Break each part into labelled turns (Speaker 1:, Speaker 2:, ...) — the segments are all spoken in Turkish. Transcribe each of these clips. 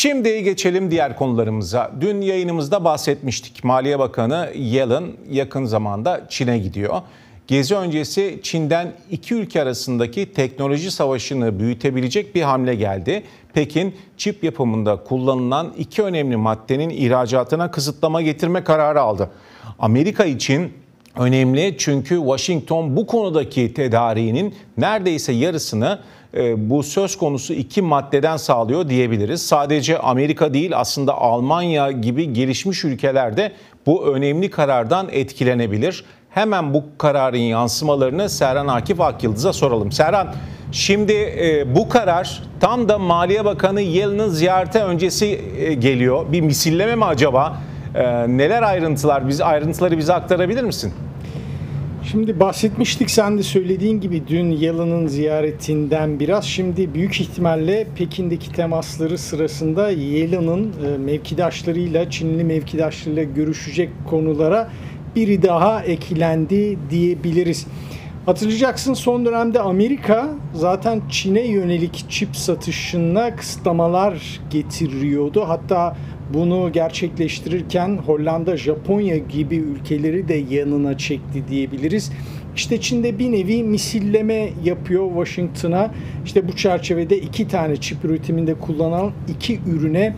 Speaker 1: Şimdi geçelim diğer konularımıza. Dün yayınımızda bahsetmiştik. Maliye Bakanı Yellen yakın zamanda Çin'e gidiyor. Gezi öncesi Çin'den iki ülke arasındaki teknoloji savaşını büyütebilecek bir hamle geldi. Pekin çip yapımında kullanılan iki önemli maddenin ihracatına kısıtlama getirme kararı aldı. Amerika için önemli çünkü Washington bu konudaki tedariğinin neredeyse yarısını e, bu söz konusu iki maddeden sağlıyor diyebiliriz. Sadece Amerika değil aslında Almanya gibi gelişmiş ülkelerde bu önemli karardan etkilenebilir. Hemen bu kararın yansımalarını Serhan Akif Akyıldız'a soralım. Serhan, şimdi e, bu karar tam da Maliye Bakanı Yellen'ın ziyarete öncesi e, geliyor. Bir misilleme mi acaba? E, neler ayrıntılar, biz ayrıntıları bize aktarabilir misin?
Speaker 2: Şimdi bahsetmiştik sen de söylediğin gibi dün Yalın'ın ziyaretinden biraz. Şimdi büyük ihtimalle Pekin'deki temasları sırasında Yalın'ın e, mevkidaşlarıyla, Çinli mevkidaşlarıyla görüşecek konulara biri daha eklendi diyebiliriz. Hatırlayacaksın son dönemde Amerika zaten Çin'e yönelik çip satışına kısıtlamalar getiriyordu. Hatta bunu gerçekleştirirken Hollanda, Japonya gibi ülkeleri de yanına çekti diyebiliriz. İşte Çin'de bir nevi misilleme yapıyor Washington'a. İşte bu çerçevede iki tane çip üretiminde kullanılan iki ürüne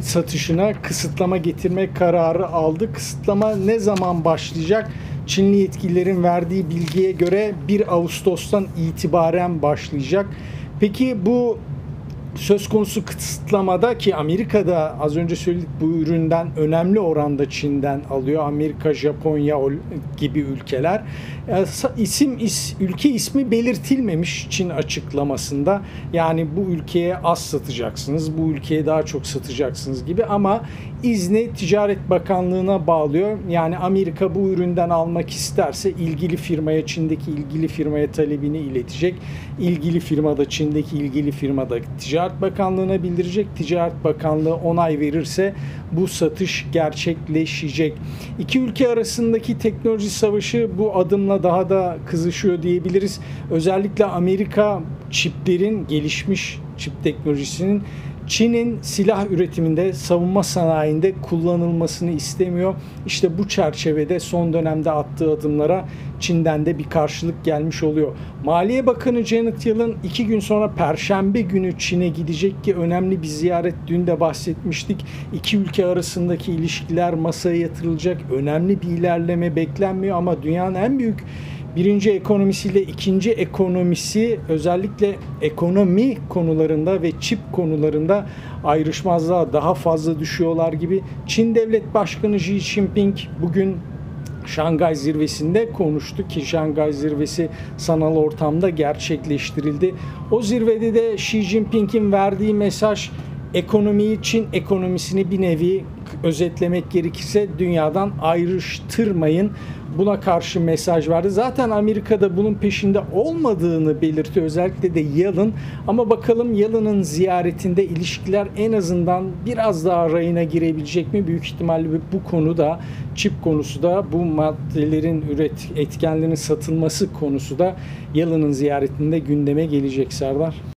Speaker 2: satışına kısıtlama getirme kararı aldı. Kısıtlama ne zaman başlayacak? Çinli yetkililerin verdiği bilgiye göre 1 Ağustos'tan itibaren başlayacak. Peki bu söz konusu kısıtlamada ki Amerika'da az önce söyledik bu üründen önemli oranda Çin'den alıyor. Amerika, Japonya gibi ülkeler. İsim is, ülke ismi belirtilmemiş Çin açıklamasında. Yani bu ülkeye az satacaksınız, bu ülkeye daha çok satacaksınız gibi ama izni Ticaret Bakanlığı'na bağlıyor. Yani Amerika bu üründen almak isterse ilgili firmaya, Çin'deki ilgili firmaya talebini iletecek. İlgili firma da Çin'deki ilgili firma da Ticaret Bakanlığı'na bildirecek. Ticaret Bakanlığı onay verirse bu satış gerçekleşecek. İki ülke arasındaki teknoloji savaşı bu adımla daha da kızışıyor diyebiliriz. Özellikle Amerika çiplerin gelişmiş çip teknolojisinin Çin'in silah üretiminde, savunma sanayinde kullanılmasını istemiyor. İşte bu çerçevede son dönemde attığı adımlara Çin'den de bir karşılık gelmiş oluyor. Maliye Bakanı Janet Yellen iki gün sonra Perşembe günü Çin'e gidecek ki önemli bir ziyaret. Dün de bahsetmiştik. İki ülke arasındaki ilişkiler masaya yatırılacak. Önemli bir ilerleme beklenmiyor ama dünyanın en büyük birinci ekonomisiyle ikinci ekonomisi özellikle ekonomi konularında ve çip konularında ayrışmazlığa daha fazla düşüyorlar gibi. Çin Devlet Başkanı Xi Jinping bugün Şangay zirvesinde konuştu ki Şangay zirvesi sanal ortamda gerçekleştirildi. O zirvede de Xi Jinping'in verdiği mesaj ekonomiyi Çin ekonomisini bir nevi özetlemek gerekirse dünyadan ayrıştırmayın. Buna karşı mesaj verdi. Zaten Amerika'da bunun peşinde olmadığını belirtti. Özellikle de Yalın. Ama bakalım Yalın'ın ziyaretinde ilişkiler en azından biraz daha rayına girebilecek mi? Büyük ihtimalle bu konuda çip konusu da bu maddelerin üret etkenlerinin satılması konusu da Yalın'ın ziyaretinde gündeme gelecek Serdar.